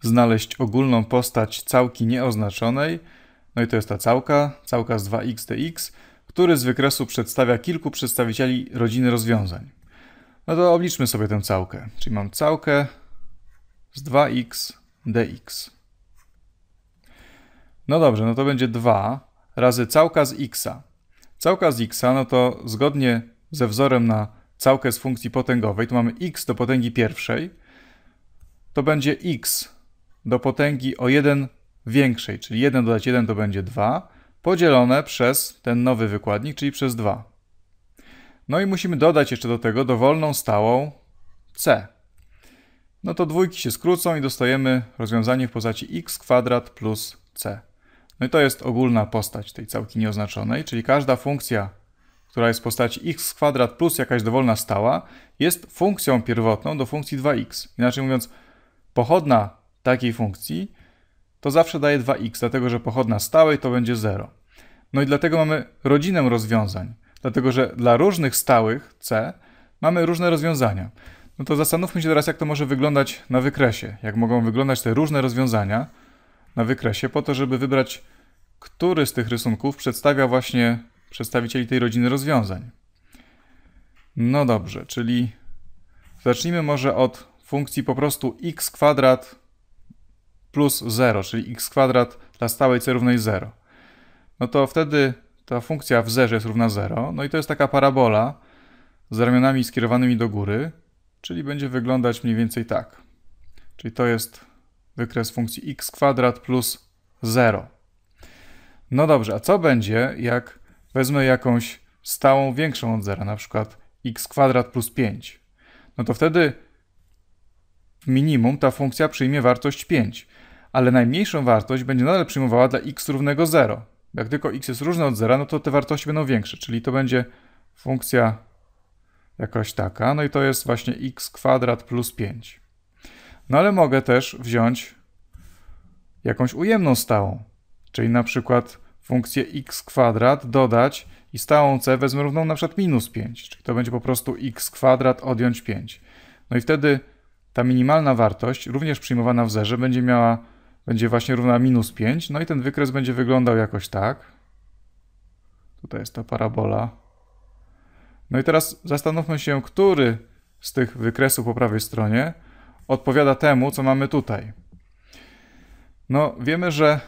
znaleźć ogólną postać całki nieoznaczonej. No i to jest ta całka, całka z 2x dx, który z wykresu przedstawia kilku przedstawicieli rodziny rozwiązań. No to obliczmy sobie tę całkę. Czyli mam całkę z 2x dx. No dobrze, no to będzie 2 razy całka z x. Całka z x, no to zgodnie ze wzorem na całkę z funkcji potęgowej, tu mamy x do potęgi pierwszej, to będzie x do potęgi o 1 większej, czyli 1 dodać 1 to będzie 2, podzielone przez ten nowy wykładnik, czyli przez 2. No i musimy dodać jeszcze do tego dowolną stałą c. No to dwójki się skrócą i dostajemy rozwiązanie w postaci x kwadrat plus c. No i to jest ogólna postać tej całki nieoznaczonej, czyli każda funkcja, która jest w postaci x kwadrat plus jakaś dowolna stała, jest funkcją pierwotną do funkcji 2x. Inaczej mówiąc, pochodna takiej funkcji to zawsze daje 2x, dlatego że pochodna stałej to będzie 0. No i dlatego mamy rodzinę rozwiązań, dlatego że dla różnych stałych c mamy różne rozwiązania. No to zastanówmy się teraz, jak to może wyglądać na wykresie, jak mogą wyglądać te różne rozwiązania na wykresie, po to, żeby wybrać, który z tych rysunków przedstawia właśnie przedstawicieli tej rodziny rozwiązań. No dobrze, czyli zacznijmy może od funkcji po prostu x kwadrat plus 0, czyli x kwadrat dla stałej c równej 0. No to wtedy ta funkcja w zerze jest równa 0. No i to jest taka parabola z ramionami skierowanymi do góry, czyli będzie wyglądać mniej więcej tak. Czyli to jest wykres funkcji x kwadrat plus 0. No dobrze, a co będzie, jak wezmę jakąś stałą większą od zera, na przykład x kwadrat plus 5? No to wtedy w minimum ta funkcja przyjmie wartość 5, ale najmniejszą wartość będzie nadal przyjmowała dla x równego 0. Jak tylko x jest różne od 0, no to te wartości będą większe, czyli to będzie funkcja jakaś taka, no i to jest właśnie x kwadrat plus 5. No ale mogę też wziąć jakąś ujemną stałą, czyli na przykład funkcję x kwadrat dodać i stałą c wezmę równą na przykład minus 5, czyli to będzie po prostu x kwadrat odjąć 5. No i wtedy ta minimalna wartość, również przyjmowana w zerze, będzie miała, będzie właśnie równa minus 5, no i ten wykres będzie wyglądał jakoś tak. Tutaj jest ta parabola. No i teraz zastanówmy się, który z tych wykresów po prawej stronie odpowiada temu, co mamy tutaj. No, wiemy, że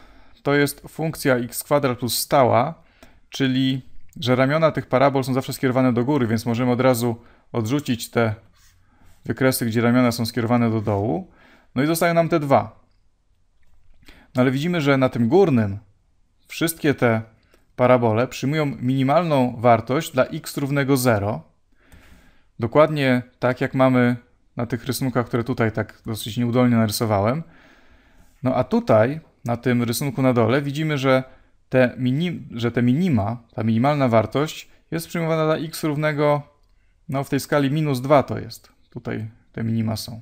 to jest funkcja x kwadrat plus stała, czyli że ramiona tych parabol są zawsze skierowane do góry, więc możemy od razu odrzucić te wykresy, gdzie ramiona są skierowane do dołu. No i zostają nam te dwa. No ale widzimy, że na tym górnym wszystkie te parabole przyjmują minimalną wartość dla x równego 0. Dokładnie tak jak mamy na tych rysunkach, które tutaj tak dosyć nieudolnie narysowałem. No a tutaj, na tym rysunku na dole, widzimy, że te, mini, że te minima, ta minimalna wartość jest przyjmowana dla x równego, no w tej skali minus 2 to jest. Tutaj te minima są.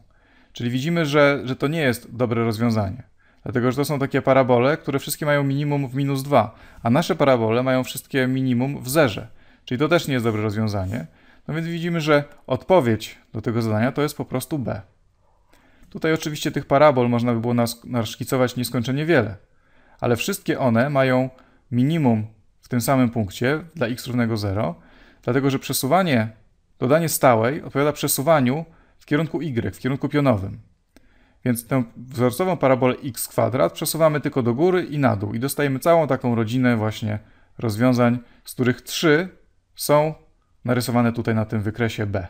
Czyli widzimy, że, że to nie jest dobre rozwiązanie. Dlatego, że to są takie parabole, które wszystkie mają minimum w minus 2, a nasze parabole mają wszystkie minimum w zerze. Czyli to też nie jest dobre rozwiązanie. No więc widzimy, że odpowiedź do tego zadania to jest po prostu B. Tutaj oczywiście tych parabol można by było naszkicować nieskończenie wiele, ale wszystkie one mają minimum w tym samym punkcie dla x równego 0, dlatego że przesuwanie, dodanie stałej odpowiada przesuwaniu w kierunku y, w kierunku pionowym. Więc tę wzorcową parabolę x kwadrat przesuwamy tylko do góry i na dół i dostajemy całą taką rodzinę właśnie rozwiązań, z których trzy są narysowane tutaj na tym wykresie B.